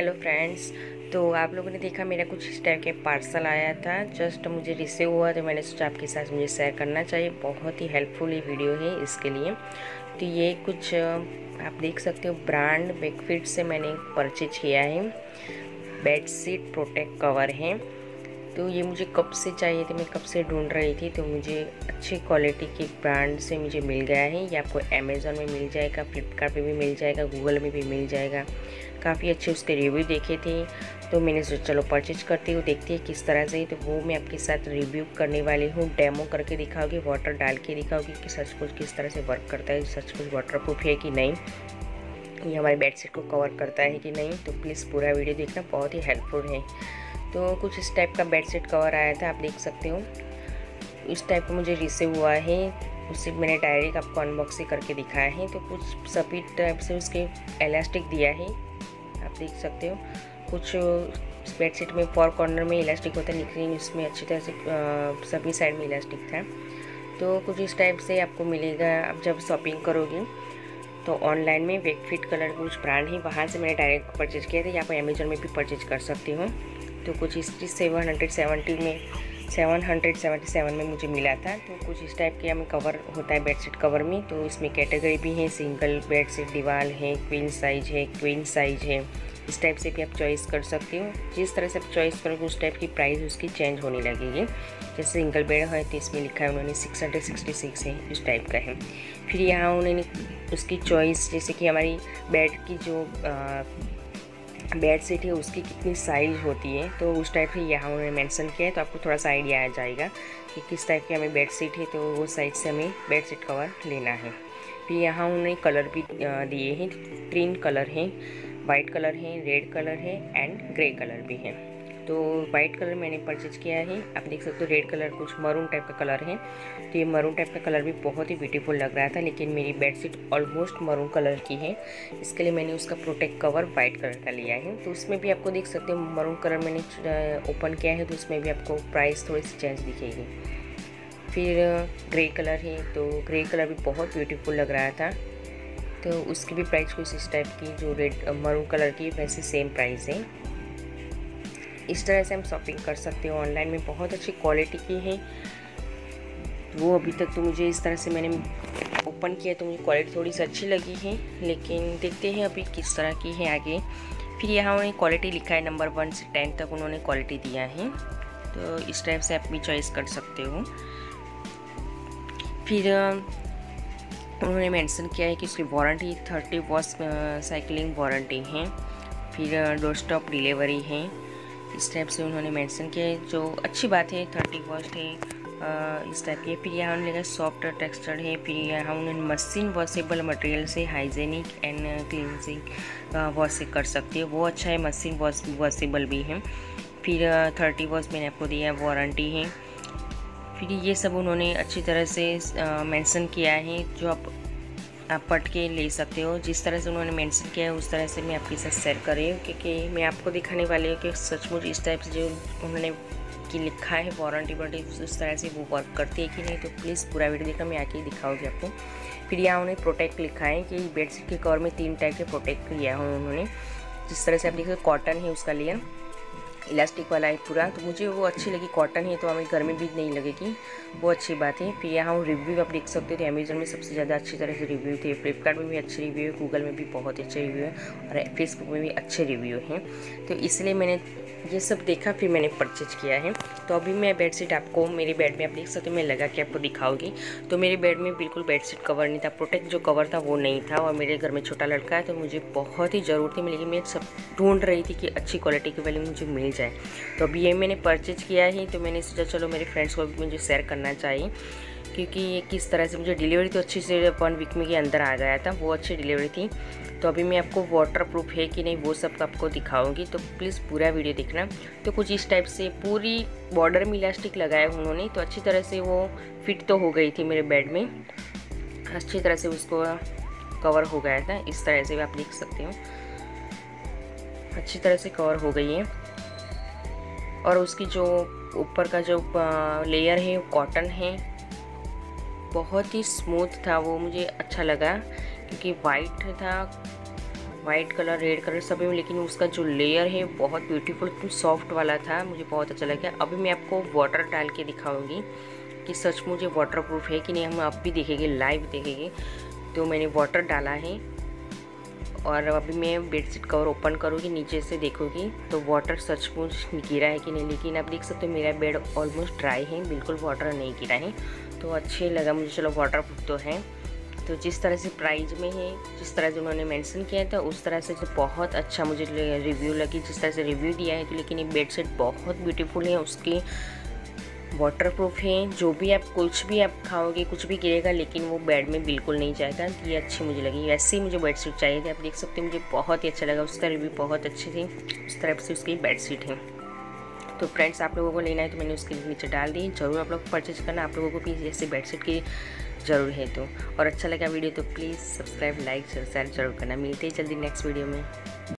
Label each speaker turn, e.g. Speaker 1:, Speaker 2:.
Speaker 1: Hello friends तो आप लोगों ने देखा, मेरा कुछ इस टाइप के पार्सल आया था। जस्ट मुझे रिसीव हुआ तो मैंने सोचा आपके साथ मुझे शेयर करना चाहिए। बहुत ही हेल्पफुल ये वीडियो है इसके लिए। तो ये कुछ आप देख सकते हो ब्रांड बेकफिट से मैंने परचेज किया है। बेडशीट प्रोटेक्ट कवर है। तो ये मुझे कब से चाहिए थी, मैं कब से ढूंढ रही थी तो मुझे अच्छी क्वालिटी के ब्रांड से मुझे मिल गया है। ये आपको अमेज़ोन में मिल जाएगा फ्लिपकार्ट पे भी मिल जाएगा गूगल में भी मिल जाएगा। काफ़ी अच्छे उसके रिव्यू देखे थे तो मैंने सोचा चलो परचेज करती हूँ, देखती है किस तरह से। तो वो मैं आपके साथ रिव्यू करने वाली हूँ डेमो करके दिखाओगी वाटर डाल के दिखाओगी कि सच कुछ किस तरह से वर्क करता है, सच कुछ वाटर प्रूफ है कि नहीं। ये हमारी बेडशीट को कवर करता है कि नहीं तो प्लीज़ पूरा वीडियो देखना, बहुत ही हेल्पफुल है। तो कुछ इस टाइप का बेडशीट कवर आया था, आप देख सकते हो। इस टाइप का मुझे रिसीव हुआ है। उससे मैंने डायरेक्ट आपको अनबॉक्सिंग करके दिखाया है। तो कुछ सभी टाइप से उसके इलास्टिक दिया है। आप देख सकते हो। कुछ बेड बेडशीट में फोर कॉर्नर में इलास्टिक होता है, लेकिन इसमें अच्छी तरह से सभी साइड में इलास्टिक था। तो कुछ इस टाइप से आपको मिलेगा। आप जब शॉपिंग करोगे तो ऑनलाइन में वेक फिट कलर कुछ ब्रांड है, वहाँ से मैंने डायरेक्ट परचेज किया था। या आप अमेजोन में भी परचेज कर सकती हूँ। तो कुछ इस सेवन हंड्रेड सेवेंटी में, सेवन हंड्रेड सेवेंटी सेवन में मुझे मिला था। तो कुछ इस टाइप के हमें कवर होता है बेडशीट कवर में तो इसमें कैटेगरी भी है, सिंगल बेडशीट, दीवार है क्वीन साइज़ है क्वीन साइज़ है। इस टाइप से भी आप चॉइस कर सकते हो। जिस तरह से आप चॉइस करोगे, उस टाइप की प्राइस उसकी चेंज होने लगेगी। जैसे सिंगल बेड है तो इसमें लिखा है उन्होंने सिक्स हंड्रेड सिक्सटी सिक्स है, इस टाइप का है। फिर यहाँ उन्होंने उसकी चॉइस जैसे कि हमारी बेड की जो बेड सीट है, उसकी कितनी साइज़ होती है तो उस टाइप से यहाँ उन्होंने मेंशन किया है तो आपको थोड़ा सा आइडिया आ जाएगा कि किस टाइप की हमें बेड सीट है तो वो साइज़ से हमें बेड सीट कवर लेना है। फिर यहाँ उन्होंने कलर भी दिए हैं, तीन कलर हैं वाइट कलर है रेड कलर है एंड ग्रे कलर भी है। तो वाइट कलर मैंने परचेज किया है। आप देख सकते हो रेड कलर कुछ मरून टाइप का कलर है। तो ये मरून टाइप का कलर भी बहुत ही ब्यूटीफुल लग रहा था, लेकिन मेरी बेडशीट ऑलमोस्ट मरून कलर की है। इसके लिए मैंने उसका प्रोटेक्ट कवर वाइट कलर का लिया है। तो उसमें भी आपको देख सकते हो मरून कलर मैंने ओपन किया है तो उसमें भी आपको प्राइस थोड़ी सी चेंज दिखेगी। फिर ग्रे कलर है तो ग्रे कलर भी बहुत ब्यूटीफुल लग रहा था। तो उसकी भी प्राइस कुछ इस टाइप की, जो रेड मरून कलर की, वैसे सेम प्राइस है। इस तरह से हम शॉपिंग कर सकते हो। ऑनलाइन में बहुत अच्छी क्वालिटी की है। वो अभी तक तो मुझे इस तरह से मैंने ओपन किया तो मुझे क्वालिटी थोड़ी सी अच्छी लगी है। लेकिन देखते हैं अभी किस तरह की है आगे। फिर यहाँ उन्होंने क्वालिटी लिखा है नंबर वन से टेन तक उन्होंने क्वालिटी दिया है। तो इस टाइप से आप भी चॉइस कर सकते हो। फिर उन्होंने मेंशन किया है कि उसकी warranty thirty wash cycling warranty है। फिर डोर स्टॉप डिलीवरी है। टाइप से उन्होंने मेंशन है जो अच्छी बात है थर्टी वॉस्ट है इस टाइप के फिर यहाँ उन्होंने सॉफ्ट टेक्सचर है फिर यहाँ उन्होंने मशीन वॉशेबल मटेरियल से हाइजेनिक एंड क्लिनजिंग वॉश कर सकती है। वो अच्छा है मशीन वॉश वॉशेबल भी है। फिर थर्टी वॉश मैंने आपको दिया वारंटी है। फिर ये सब उन्होंने अच्छी तरह से मेंशन किया है, जो आप आप पढ़ के ले सकते हो। जिस तरह से उन्होंने मेंशन किया है, उस तरह से मैं आपके साथ शेयर कर रही हूँ, क्योंकि मैं आपको दिखाने वाली हूँ कि सचमुच इस टाइप से जो उन्होंने कि लिखा है वारंटी वारंटी उस तरह से वो वर्क करती है कि नहीं तो प्लीज़ पूरा वीडियो देखा मैं आके ही दिखाऊँगी आपको। फिर यहाँ उन्होंने प्रोटेक्ट लिखा है कि बेडशीट के कवर में तीन टाइप के प्रोटेक्ट लिया है उन्होंने। जिस तरह से आप देखिए कॉटन है उसका लेयर इलास्टिक वाला है पूरा तो मुझे वो अच्छी लगी कॉटन है तो हमें घर में भी नहीं लगेगी। वो अच्छी बात है। फिर यहाँ रिव्यू आप देख सकते थे अमेजोन में सबसे ज़्यादा अच्छी तरह से रिव्यू थे। फ्लिपकार्ट में भी अच्छे रिव्यू है गूगल में भी बहुत अच्छे रिव्यू है, और फेसबुक में भी अच्छे रिव्यू हैं। तो इसलिए मैंने ये सब देखा, फिर मैंने परचेज किया है। तो अभी मैं बेडशीट आपको, मेरे बेड में आप देख सकते हो, मैं लगा के आपको दिखाऊँगी। तो मेरे बेड में बिल्कुल बेडशीट कवर नहीं था प्रोटेक्ट जो कवर था वो नहीं था, और मेरे घर में छोटा लड़का है तो मुझे बहुत ही ज़रूरत थी। लेकिन मैं सब ढूंढ रही थी कि अच्छी क्वालिटी की वाली मुझे मिल जाए। तो अभी ये मैंने परचेज किया ही तो मैंने सोचा चलो मेरे फ्रेंड्स को भी मुझे शेयर करना चाहिए, क्योंकि ये किस तरह से मुझे डिलीवरी तो अच्छी से वन वीक में के अंदर आ गया था, वो अच्छी डिलीवरी थी। तो अभी मैं आपको वाटर प्रूफ है कि नहीं, वो सब आपको दिखाऊँगी। तो प्लीज़ पूरा वीडियो देखना। तो कुछ इस टाइप से पूरी बॉर्डर में इलास्टिक लगाया उन्होंने तो अच्छी तरह से वो फिट तो हो गई थी मेरे बेड में। अच्छी तरह से उसको कवर हो गया था, इस तरह से भी आप देख सकते हो। अच्छी तरह से कवर हो गई है। और उसकी जो ऊपर का जो लेयर है, वो कॉटन है। बहुत ही स्मूथ था, वो मुझे अच्छा लगा, क्योंकि वाइट था वाइट कलर रेड कलर सभी में, लेकिन उसका जो लेयर है, बहुत ब्यूटीफुल एकदम सॉफ्ट वाला था, मुझे बहुत अच्छा लगा। अभी मैं आपको वाटर डाल के दिखाऊँगी कि सच मुझे वाटर प्रूफ है कि नहीं, हम आप भी देखेंगे लाइव देखेंगे तो मैंने वाटर डाला है। और अभी मैं बेडशीट कवर ओपन करूँगी, नीचे से देखूँगी। तो वाटर सचमुच गिरा है कि नहीं? लेकिन आप देख सकते हो मेरा बेड ऑलमोस्ट ड्राई है, बिल्कुल वाटर नहीं गिरा है। तो अच्छे लगा मुझे, चलो वाटर प्रूफ तो है। तो जिस तरह से प्राइस में है, जिस तरह से उन्होंने मेंशन किया था, उस तरह से तो बहुत अच्छा मुझे रिव्यू लगी। जिस तरह से रिव्यू दिया है तो लेकिन ये बेडशीट बहुत ब्यूटीफुल है, उसकी वाटर प्रूफ है। जो भी आप, कुछ भी आप खाओगे, कुछ भी गिरेगा, लेकिन वो बेड में बिल्कुल नहीं जाएगा। ये अच्छी मुझे लगी। वैसे ही मुझे बेडशीट चाहिए थी। आप देख सकते हैं, मुझे बहुत ही अच्छा लगा। उसका रिव्यू बहुत अच्छी थी। उस तरफ़ से उसकी बेडशीट है। तो फ्रेंड्स आप लोगों को लेना है तो मैंने उसके नीचे डाल दी। ज़रूर आप लोग परचेज करना। आप लोगों को भी ऐसे बेडशीट की ज़रूर है तो। और अच्छा लगा वीडियो तो प्लीज़ सब्सक्राइब लाइक शेयर ज़रूर करना। मिलते ही जल्दी नेक्स्ट वीडियो में।